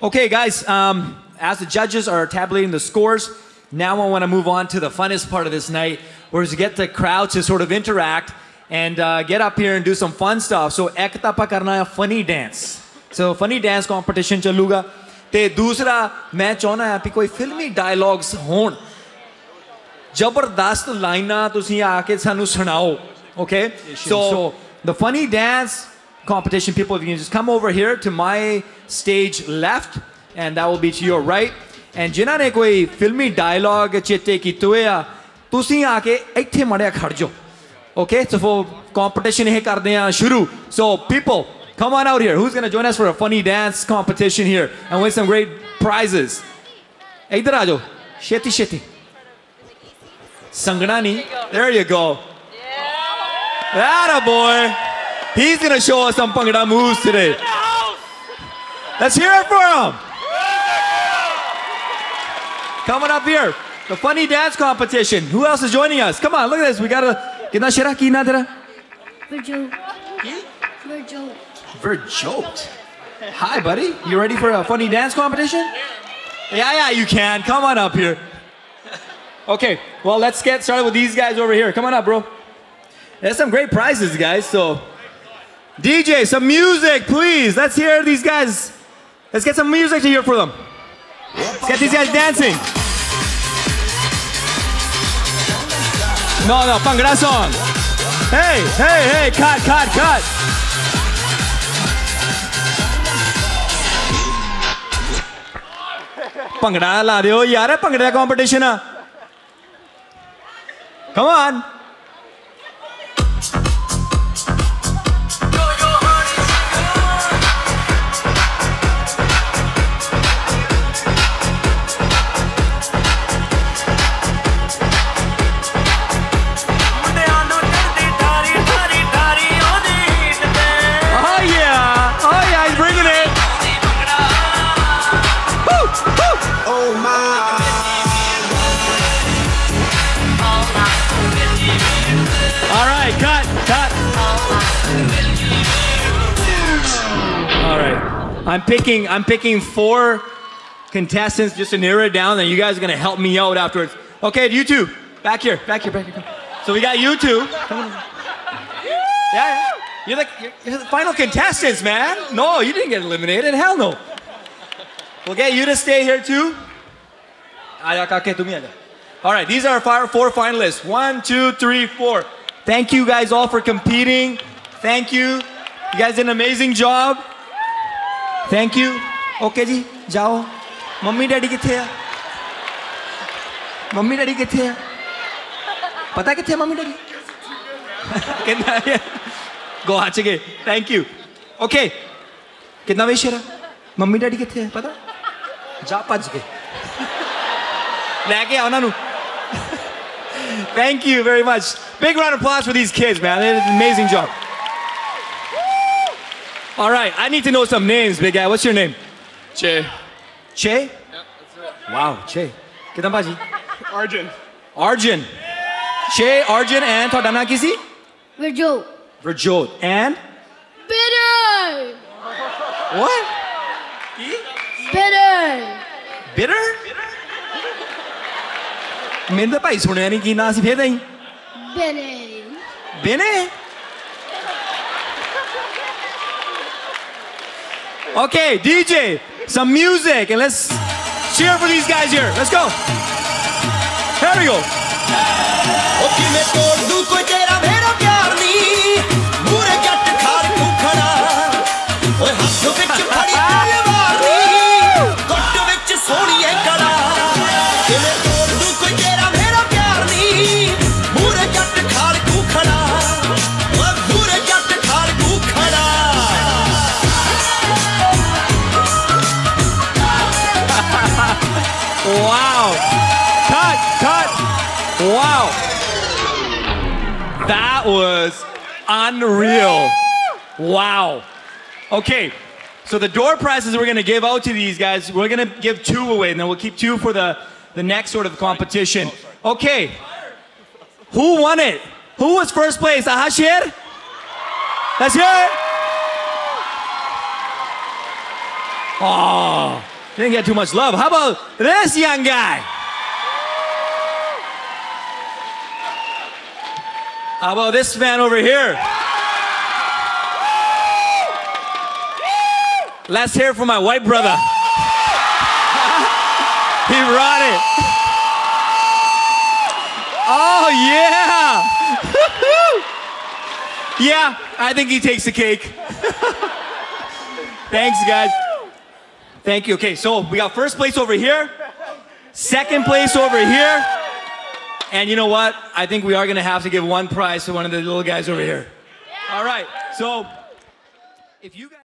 Okay, guys, um, as the judges are tabulating the scores, now I want to move on to the funnest part of this night, where is to get the crowd to sort of interact and uh, get up here and do some fun stuff. So, ek tapa karna hai funny dance. So, funny dance competition chaluga. ਤੇ ਦੂਸਰਾ ਮੈਂ ਚਾਹਣਾ ਹੈ ਕਿ ਕੋਈ ਫਿਲਮੀ dialogues ਹੋਣ ਜ਼ਬਰਦਸਤ ਲਾਈਨਾਂ ਤੁਸੀਂ ਆ ਕੇ ਸਾਨੂੰ ਸੁਣਾਓ okay so the funny dance competition people if you can just come over here to my stage left and that will be to your right and ਜਿਨ੍ਹਾਂ ਨੇ ਕੋਈ ਫਿਲਮੀ ਡਾਇਲੌਗ ਚੇਤੇ ਕੀਤੇ ਹੋਏ ਆ ਤੁਸੀਂ ਆ ਕੇ ਇੱਥੇ ਮੜਿਆ ਖੜ ਜਾਓ okay so for competition ਇਹ ਕਰਦੇ ਆ ਸ਼ੁਰੂ so people come on out here who's going to join us for a funny dance competition here and win some great prizes ਇੱਧਰ ਆ ਜਾਓ ਛੇਤੀ ਛੇਤੀ Sangnani. There you go. That a boy. He's gonna show us some Bhangra moves today. Let's hear it for him. Coming up here, the funny dance competition. Who else is joining us? Come on, look at this. We got a. Kitna shira ki na tera? Virgil. Virgil. Virjot. Hi, buddy. You ready for a funny dance competition? Yeah, yeah, you can. Come on up here. Okay, well, let's get started with these guys over here. Come on up, bro. There's some great prizes, guys. So, DJ, some music, please. Let's hear these guys. Let's get some music to hear for them. Let's get these guys dancing. No, no, Pangra song. Hey, hey, hey, cut, cut, cut. Bhangra ਲਾ ਦਿਓ ਯਾਰ ਇਹ ਭੰਗੜੇ ਦਾ competition ਆ come on I'm picking. I'm picking four contestants just to narrow it down. And you guys are gonna help me out afterwards. Okay, you two, back here, back here, back here. So we got you two. Yeah. You're like you're, the final contestants, man. No, you didn't get eliminated. Hell no. We'll get you to stay here too. All right, these are our four finalists. One, two, three, four. Thank you guys all for competing. Thank you. You guys did an amazing job. Thank you okay जी जाओ। Mummy daddy कितने है? Mummy daddy कितने है? पता कितने mummy daddy? कितना गो आ चुके thank you okay कितना वे शेरा मम्मी डैडी कितने है? पता? जा भज गए। लैके आओ उन्होंने Thank you very much. Big round of applause for these kids, man. They did an amazing job. All right, I need to know some names, big guy. What's your name? Che. Che? Yep, wow, Che. Get on, Baji. Arjun. Arjun. Che, Arjun, and Tho Damna Kisi? Virjot. Virjot. And? Bitter. What? Bitter. Bitter? Bitter? Bitter? Bitter? Bitter? Bitter? Bitter? Bitter? Okay, DJ, some music, and let's cheer for these guys here. Let's go. Here we go. Wow. Cut, cut. Wow. That was unreal. Wow. Okay. So the door prizes we're going to give out to these guys, we're going to give two away, and then we'll keep two for the, the next sort of competition. Okay. Who won it? Who was first place? Ahashir? Hear it. Oh, didn't get too much love. How about this young guy? How about this man over here? Let's hear from my white brother. he brought it. Oh, yeah. yeah, I think he takes the cake. Thanks, guys. Thank you. Okay, so we got first place over here, second place over here, and you know what? I think we are gonna have to give one prize to one of the little guys over here. All right, so if you guys.